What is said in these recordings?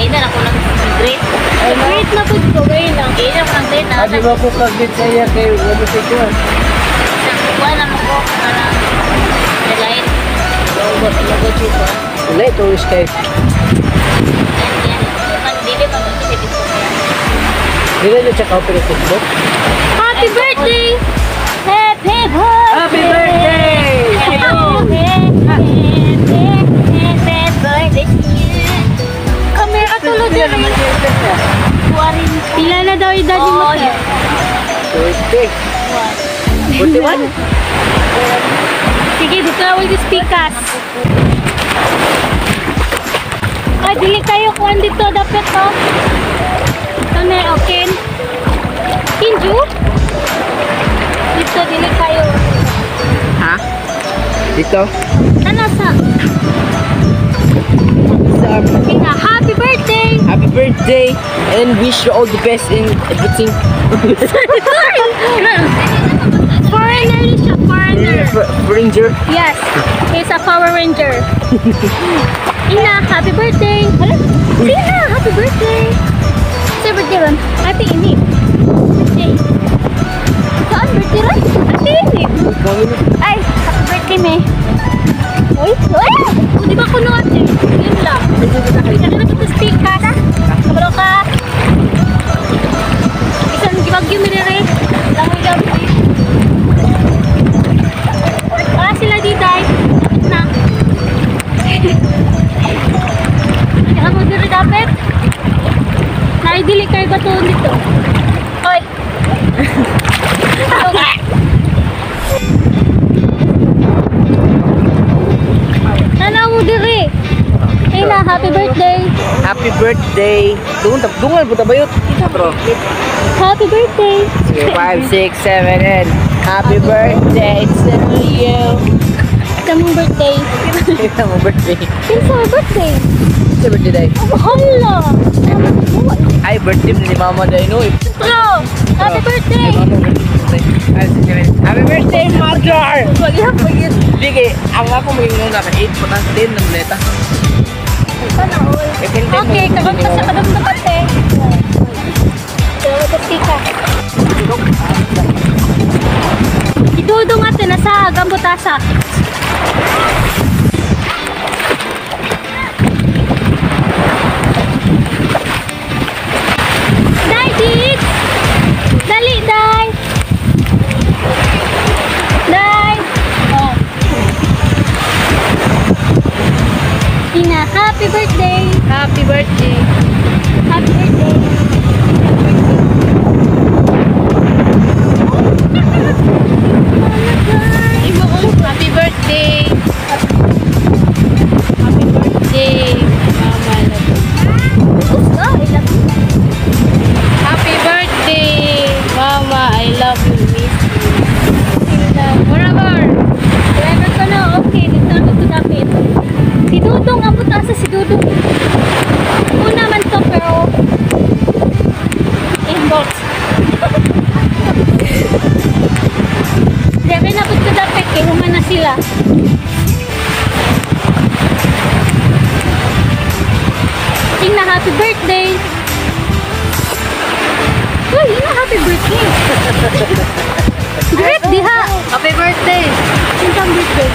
Kailan ako lang great. Ano? Great na po ko, great na. Kailan ako lang great na. Adi ba po kagit sa iya kayo? Ano sa ito? Nakuha naman ko para the light. Logot, logot yun ko. The light or Skype? Dili na check out pero Facebook. Happy birthday! Happy birthday! Happy birthday! Birthday man? Sige, dito na wag speakers. Ah, dili kayo kuhan dito dapat to. Ito na, okay. Kinju? Dito, dili kayo. Ha? Dito? Ano sa? Sa happy birthday! Happy birthday and wish you all the best in everything. Foreigner siya, foreigner. Ranger. Yes, he's a Power Ranger. Ina, happy birthday! Hala, Ina, happy birthday! Sa birthday ron? Ate Ini. Birthday. Saan birthday ron? Ate Ini. Ay, happy birthday, me. Uy, uy! Di ba kuno ate? Birthday. Dungan tap dungan puta bayot. Bro. Happy birthday. Okay, 5 6 7 and happy birthday to you. Mong birthday. Ito mo birthday. Pinsa mo birthday? Sa birthday day. Hala! Ay, birthday ni mama day no. Hello! Happy birthday! Happy birthday, mother! Sige, ang ako mo yung nung namin 8 putas din ng leta. Okay, karon ka sa kadam dapat eh. Salamat ka. Idudong ate na sa gambutasa. Ina, happy birthday! Happy birthday. Happy birthday! Imo Butasa si Dudong. Una man to, pero... Inbox. Debe na po ko dapat, kaya human na sila. Ting na happy birthday. Uy, na happy birthday. Great, diha. Happy birthday. Sintang birthday.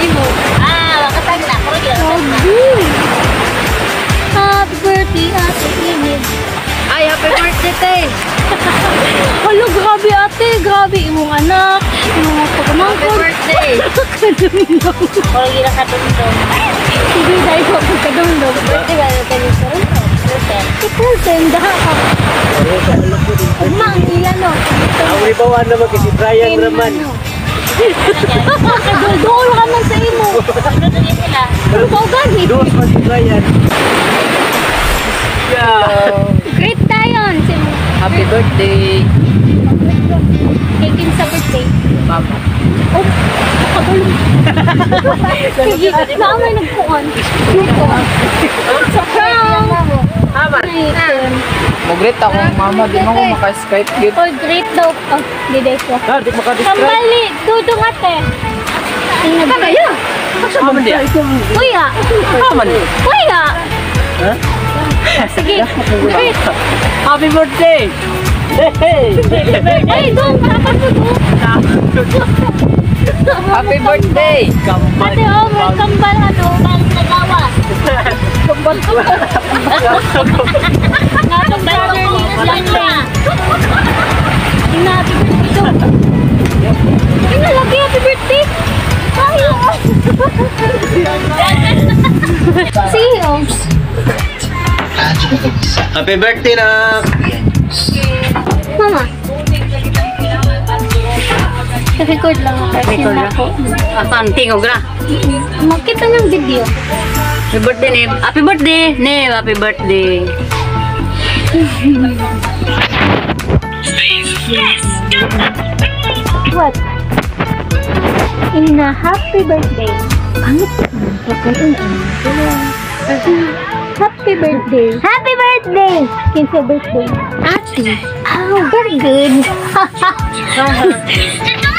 Imo. Grabe, imong anak. Imong mga Happy pagkamangkod. birthday. Kadumdum. Kung gina ka dundong. Sige, dahil ko ang kadumdum. Birthday ba natin yung sarito? Birthday. Ikaw, tenda ka. Ugma, ang ilan no. Ang ribawan naman kasi Brian naman. Kadul-dul ka man sa imo. Ano yun sila? Pero ka gani. Duwas pa si Brian. Yeah. Great tayon. Si Happy birthday. Kakin sa birthday. Mama. Oh, kabalo. Sige, baka may nagpuan. Sa crown. Item. Mag-greet ako mama. Di mo maka-skype gift. Oh, great daw. Oh, diday ko. Ah, di maka-describe. Kambali, dudong ate. Tingnan mo. Kaya. Mama dia. Kuya. Mama dia. Kuya. Ha? Sige. Happy birthday. Ay, doon, harapan mo. Happy birthday! Ate, oh, may kambal, ano, kambal na gawas. Kambal ko. Natong brother ni Lala. Ina, happy birthday doon. Ina, lagi happy birthday. Tayo. See you. Happy birthday na! Mama. Record lang ako. Record ako. Asan? Tingog na. Makita ng video. Happy birthday, Nib. Happy birthday, Nib. Happy birthday. What? Ina, happy birthday. Pangit Happy birthday. Happy birthday! Kinsa birthday? Ate. Oh, very good.